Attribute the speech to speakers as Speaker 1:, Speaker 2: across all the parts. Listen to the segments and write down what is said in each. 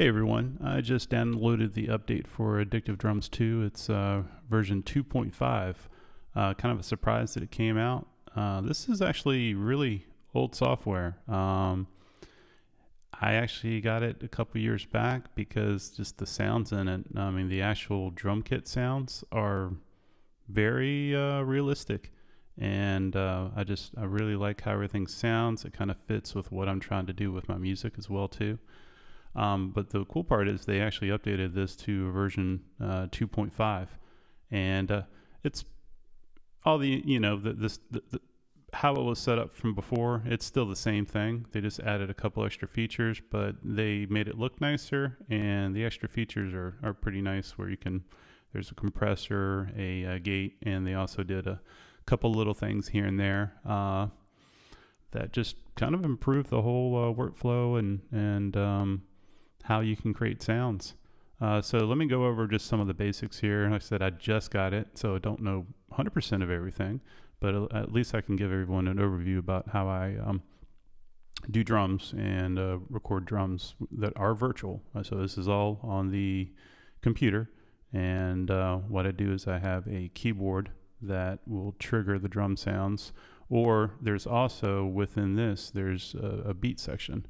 Speaker 1: Hey everyone, I just downloaded the update for Addictive Drums 2. It's uh, version 2.5. Uh, kind of a surprise that it came out. Uh, this is actually really old software. Um, I actually got it a couple years back because just the sounds in it, I mean, the actual drum kit sounds are very uh, realistic. And uh, I just, I really like how everything sounds. It kind of fits with what I'm trying to do with my music as well, too. Um, but the cool part is they actually updated this to version uh, 2.5, and uh, it's all the you know the, this the, the, how it was set up from before. It's still the same thing. They just added a couple extra features, but they made it look nicer, and the extra features are are pretty nice. Where you can there's a compressor, a, a gate, and they also did a couple little things here and there. Uh, that just kind of improved the whole uh, workflow and and um, how you can create sounds. Uh, so let me go over just some of the basics here. Like I said, I just got it, so I don't know 100% of everything, but at least I can give everyone an overview about how I um, do drums and uh, record drums that are virtual. Uh, so this is all on the computer, and uh, what I do is I have a keyboard that will trigger the drum sounds, or there's also within this, there's a, a beat section.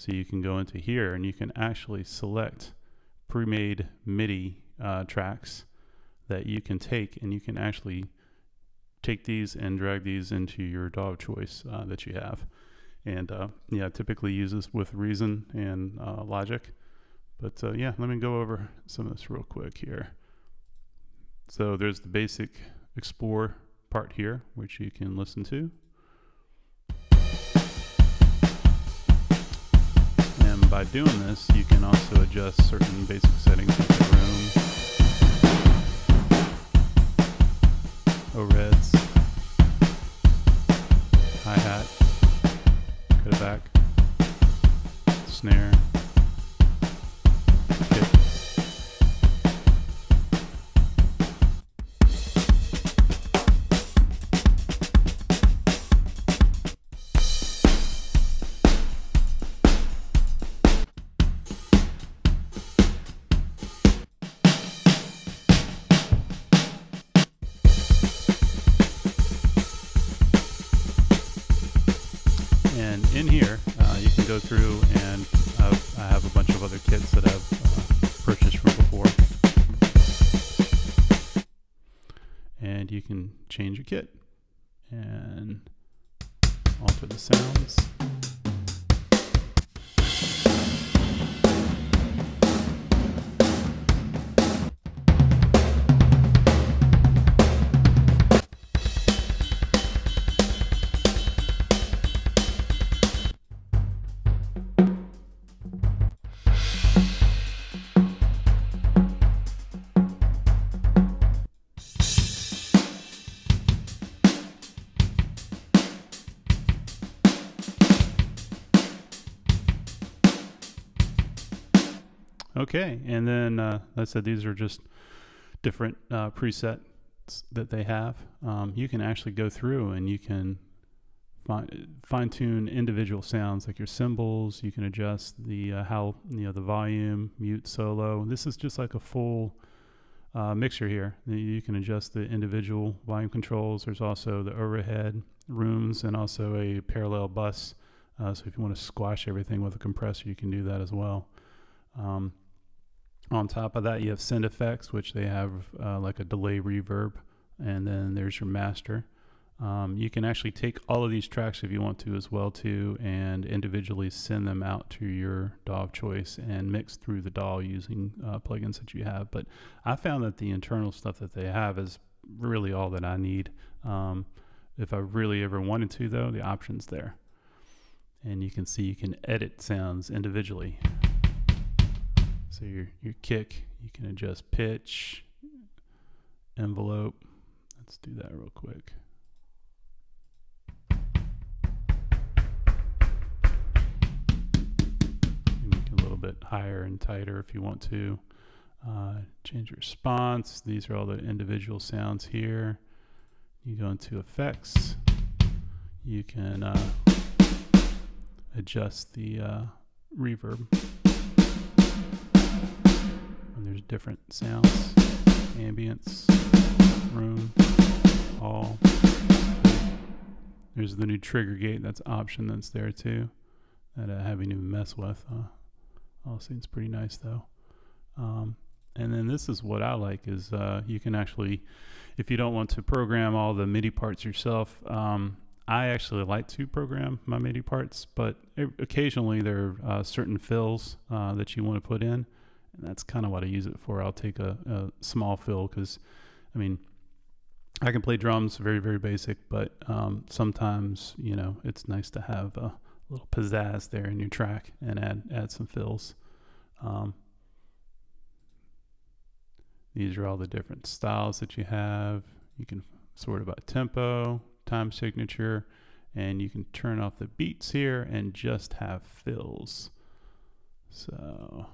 Speaker 1: So you can go into here and you can actually select pre-made MIDI uh, tracks that you can take and you can actually take these and drag these into your DAW choice uh, that you have. And uh, yeah, typically use this with Reason and uh, Logic. But uh, yeah, let me go over some of this real quick here. So there's the basic explore part here, which you can listen to. By doing this, you can also adjust certain basic settings like the room, oh, overheads, hi-hat, cut it back, snare, through and I've, I have a bunch of other kits that I've uh, purchased from before. And you can change your kit and alter the sounds. Okay, and then uh, I said these are just different uh, presets that they have. Um, you can actually go through and you can fine tune individual sounds like your cymbals. You can adjust the uh, how you know the volume, mute, solo. This is just like a full uh, mixer here. You can adjust the individual volume controls. There's also the overhead rooms and also a parallel bus. Uh, so if you want to squash everything with a compressor, you can do that as well. Um, on top of that, you have send effects, which they have uh, like a delay reverb, and then there's your master. Um, you can actually take all of these tracks if you want to as well too, and individually send them out to your DAW of choice and mix through the DAW using uh, plugins that you have. But I found that the internal stuff that they have is really all that I need. Um, if I really ever wanted to, though, the option's there, and you can see you can edit sounds individually. So your, your kick, you can adjust pitch, envelope. Let's do that real quick. Make it a little bit higher and tighter if you want to. Uh, change response. These are all the individual sounds here. You go into effects. You can uh, adjust the uh, reverb. Different sounds, ambience, room, all. There's the new trigger gate. That's option that's there too. That I haven't even messed with. Uh, all seems pretty nice though. Um, and then this is what I like is uh, you can actually, if you don't want to program all the MIDI parts yourself, um, I actually like to program my MIDI parts, but occasionally there are uh, certain fills uh, that you want to put in, and that's kind of what I use it for. I'll take a, a small fill because, I mean, I can play drums very very basic, but um, sometimes you know it's nice to have a little pizzazz there in your track and add add some fills. Um, these are all the different styles that you have. You can sort by tempo, time signature, and you can turn off the beats here and just have fills. So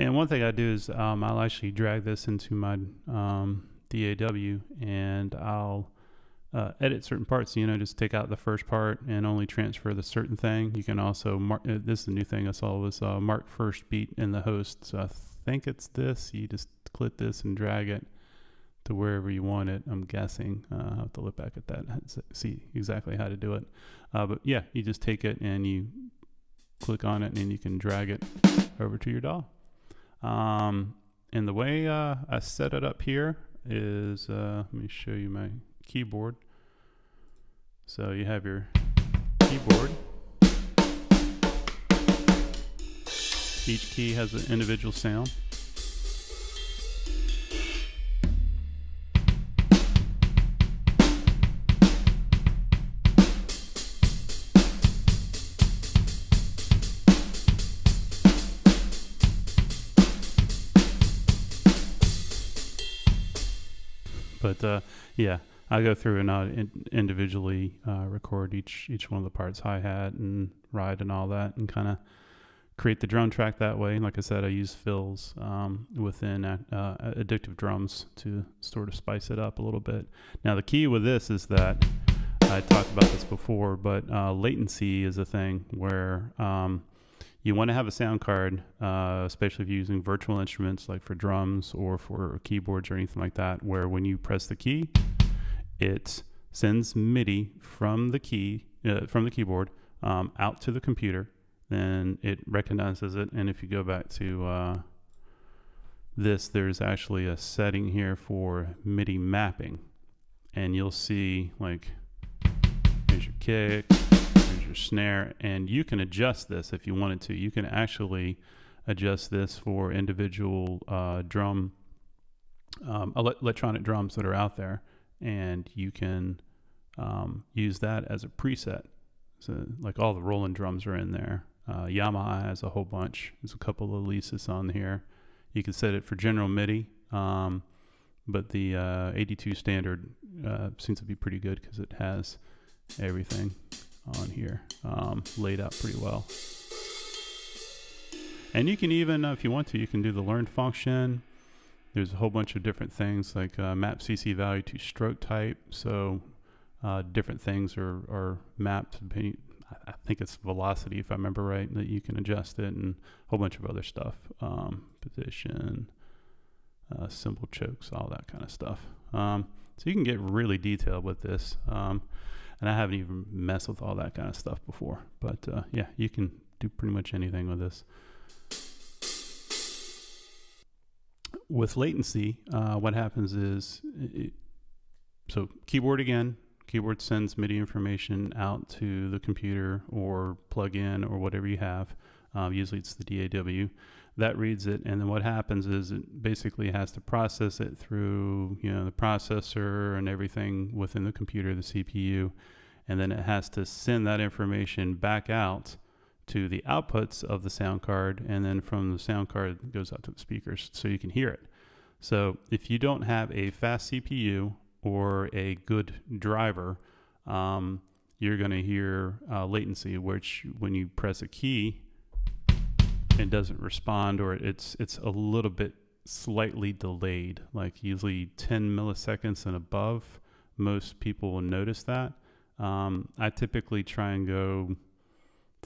Speaker 1: And one thing I do is um, I'll actually drag this into my um, DAW and I'll uh, edit certain parts. You know, just take out the first part and only transfer the certain thing. You can also mark. Uh, this is a new thing I saw was uh, mark first beat in the host. So I think it's this. You just click this and drag it to wherever you want it. I'm guessing. Uh, I'll have to look back at that and see exactly how to do it. Uh, but yeah, you just take it and you click on it and you can drag it over to your DAW. Um, and the way uh, I set it up here is, uh, let me show you my keyboard. So you have your keyboard. Each key has an individual sound. But uh, yeah, I go through and I in, individually uh, record each each one of the parts, hi hat and ride and all that, and kind of create the drum track that way. Like I said, I use fills um, within uh, addictive drums to sort of spice it up a little bit. Now the key with this is that I talked about this before, but uh, latency is a thing where um, you want to have a sound card, uh, especially if you're using virtual instruments like for drums or for keyboards or anything like that, where when you press the key, it sends MIDI from the key uh, from the keyboard um, out to the computer. Then it recognizes it, and if you go back to uh, this, there's actually a setting here for MIDI mapping, and you'll see like here's your kick your snare, and you can adjust this if you wanted to. You can actually adjust this for individual uh, drum, um, electronic drums that are out there, and you can um, use that as a preset. So, like all the Roland drums are in there. Uh, Yamaha has a whole bunch. There's a couple of Alesis on here. You can set it for general MIDI, um, but the uh, AD2 standard uh, seems to be pretty good because it has everything on here um, laid out pretty well. And you can even, uh, if you want to, you can do the learn function. There's a whole bunch of different things like uh, map CC value to stroke type. So uh, different things are, are mapped. I think it's velocity, if I remember right, that you can adjust it and a whole bunch of other stuff. Um, position, uh, cymbal chokes, all that kind of stuff. Um, so you can get really detailed with this. Um, and I haven't even messed with all that kind of stuff before. But uh, yeah, you can do pretty much anything with this. With latency, uh, what happens is, it, so keyboard again, keyboard sends MIDI information out to the computer or plug in or whatever you have. Um, usually it's the DAW. That reads it, and then what happens is it basically has to process it through you know the processor and everything within the computer, the CPU, and then it has to send that information back out to the outputs of the sound card, and then from the sound card it goes out to the speakers so you can hear it. So if you don't have a fast CPU or a good driver, um, you're going to hear uh, latency, which when you press a key, it doesn't respond, or it's it's a little bit slightly delayed, like usually 10 milliseconds and above. Most people will notice that. Um, I typically try and go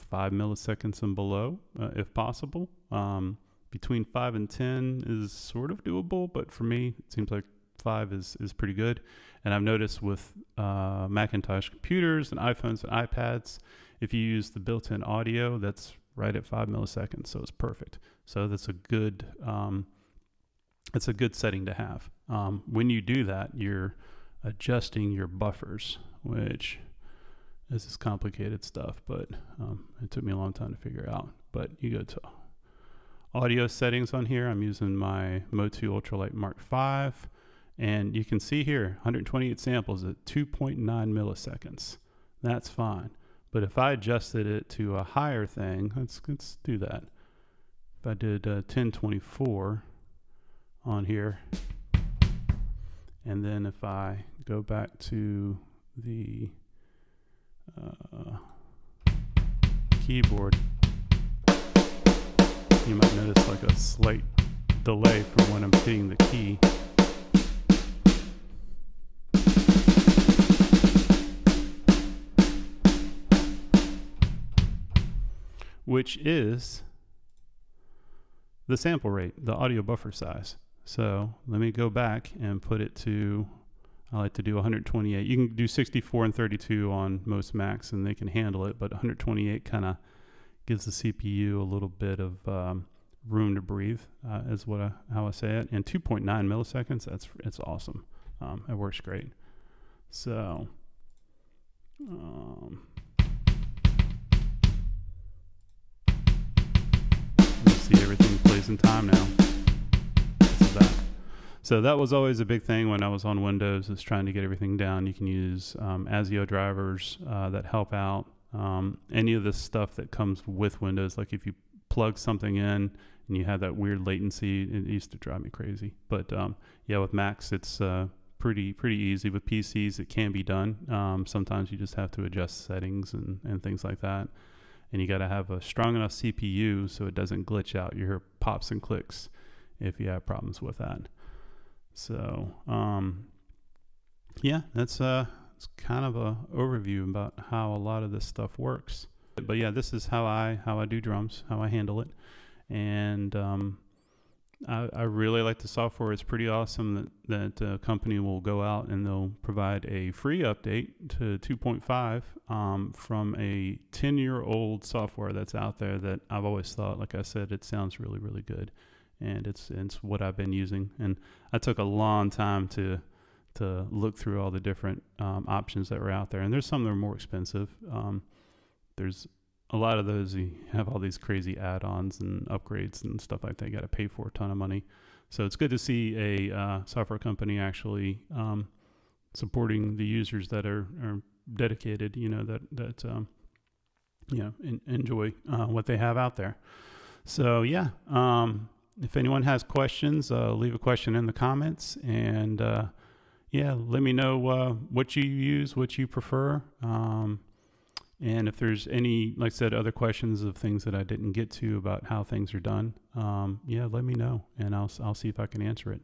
Speaker 1: five milliseconds and below, uh, if possible. Um, between five and 10 is sort of doable, but for me, it seems like five is, is pretty good. And I've noticed with uh, Macintosh computers and iPhones and iPads, if you use the built in audio, that's right at five milliseconds. So it's perfect. So that's a good, um, it's a good setting to have. Um, when you do that, you're adjusting your buffers, which this is complicated stuff, but um, it took me a long time to figure out. But you go to audio settings on here. I'm using my Motu UltraLite Mark V, and you can see here 128 samples at 2.9 milliseconds. That's fine. But if I adjusted it to a higher thing, let's let's do that. If I did uh, 1024 on here, and then if I go back to the uh, keyboard, you might notice like a slight delay from when I'm hitting the key. Which is the sample rate, the audio buffer size. So let me go back and put it to I like to do 128. You can do 64 and 32 on most Macs and they can handle it, but 128 kind of gives the CPU a little bit of um, room to breathe, uh, is what I, how I say it. And 2.9 milliseconds, that's it's awesome. Um, it works great. So, um, everything plays in time now. That. So that was always a big thing when I was on Windows is trying to get everything down. You can use um, ASIO drivers uh, that help out. Um, any of the stuff that comes with Windows, like if you plug something in and you have that weird latency, it used to drive me crazy. But um, yeah, with Macs, it's uh, pretty pretty easy. With PCs, it can be done. Um, sometimes you just have to adjust settings and, and things like that. And you got to have a strong enough CPU so it doesn't glitch out. You hear pops and clicks if you have problems with that. So, um, yeah, that's uh, it's kind of a overview about how a lot of this stuff works. But yeah, this is how I how I do drums, how I handle it, and um, I, I really like the software. It's pretty awesome that that a company will go out and they'll provide a free update to 2.5 um, from a 10 year old software that's out there that I've always thought, like I said, it sounds really really good and it's it's what I've been using. And I took a long time to to look through all the different um, options that were out there. And there's some that are more expensive. Um, there's a lot of those you have all these crazy add-ons and upgrades and stuff like that. You got to pay for a ton of money. So it's good to see a uh, software company actually um, supporting the users that are, are dedicated. You know that that um, you know in, enjoy uh, what they have out there. So yeah, um, if anyone has questions, uh, leave a question in the comments and uh, yeah, let me know uh, what you use, what you prefer. And if there's any, like I said, other questions of things that I didn't get to about how things are done, um, yeah, let me know and I'll, I'll see if I can answer it.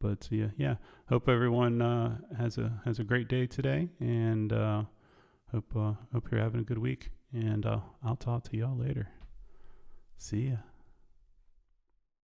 Speaker 1: But yeah, yeah, hope everyone uh, has a has a great day today, and uh, hope uh, hope you're having a good week. And I'll talk to y'all later. See ya.